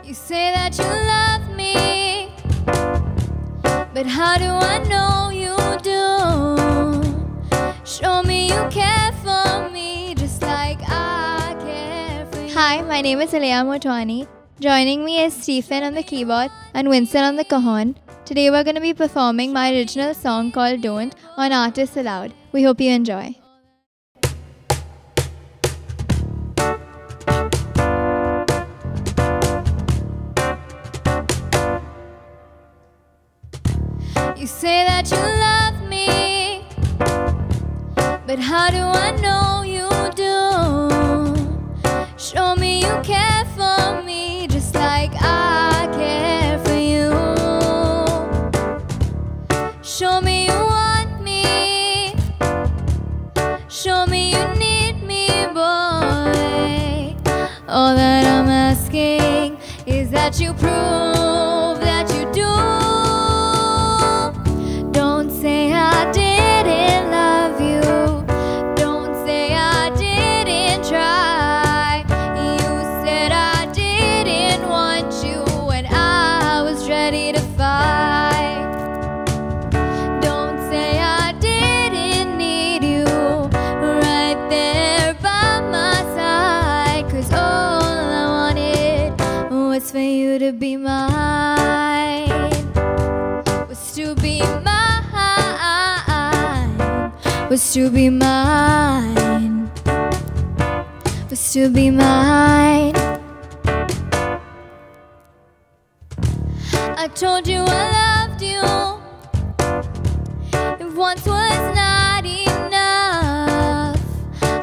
You say that you love me, but how do I know you do? Show me you care for me just like I care for you. Hi, my name is Alea Motwane. Joining me is Stephen on the keyboard and Winston on the cajon. Today we're going to be performing my original song called Don't on Artists Aloud. We hope you enjoy. You say that you love me, but how do I know you do? Show me you care for me just like I care for you. Show me you want me, show me you need me, boy. All that I'm asking is that you prove Was to be mine. Was to be mine. Was to be mine. I told you I loved you. If once was not enough,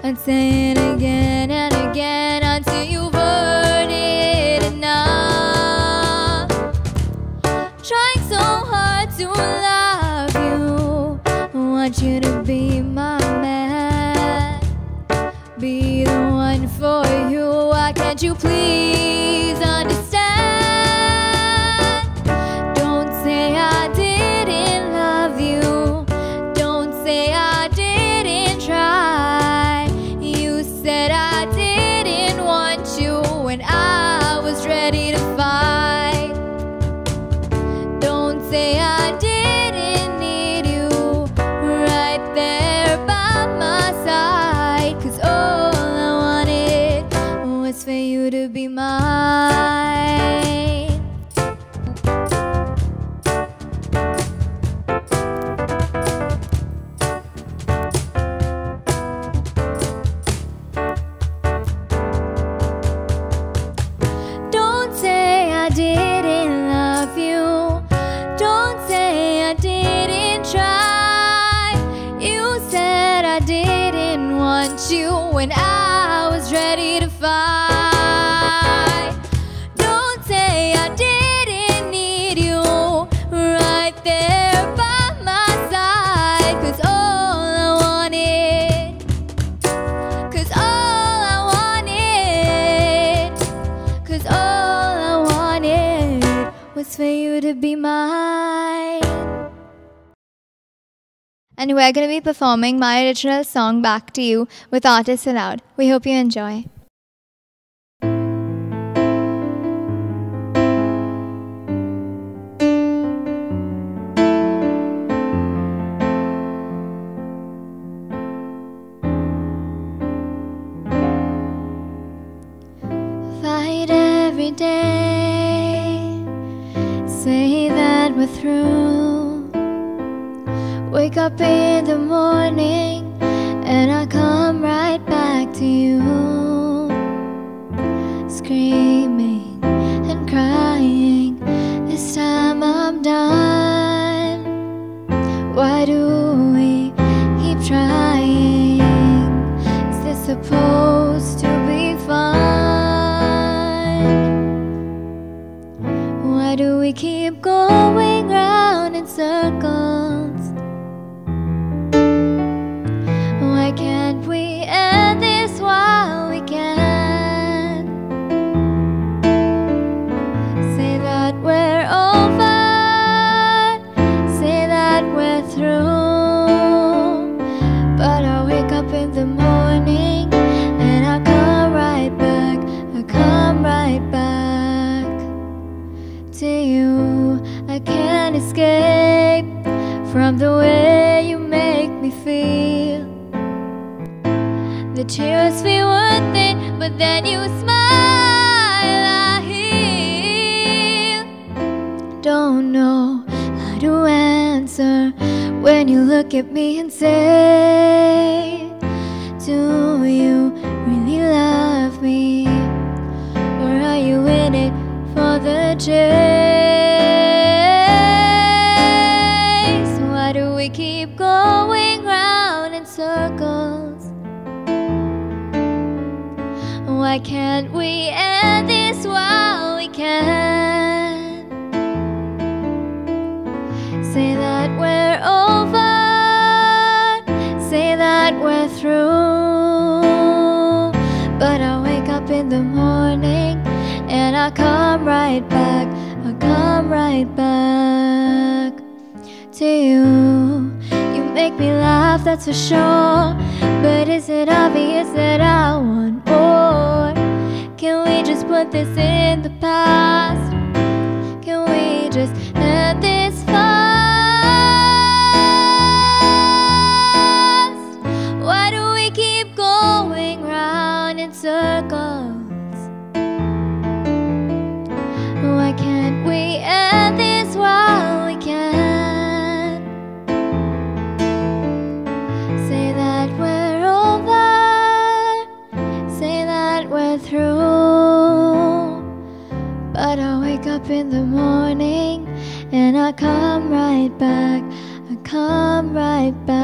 I'd say it again one for you. Why can't you please understand? For you to be mine. And we're going to be performing my original song Back to You with Artists Aloud. We hope you enjoy. Fight every day. Through. Wake up in the morning and I come right back to you. Screaming and crying. This time I'm done. Why do we keep trying? Is this supposed to be fun? Why do we keep going But I wake up in the morning And I come right back. I come right back To you. I can't escape From the way you make me feel. The tears feel worth it But then you smile I heal Don't know how to answer when you look at me and say, Do you really love me? Or are you in it for the chase? Why do we keep going round in circles? Why can't we end this while we can? Say that we're over, say that we're through. But I wake up in the morning and I come right back, I come right back to you. You make me laugh, that's for sure. But is it obvious that I want more? Can we just put this in the past? Can we just in the morning and I come right back, I come right back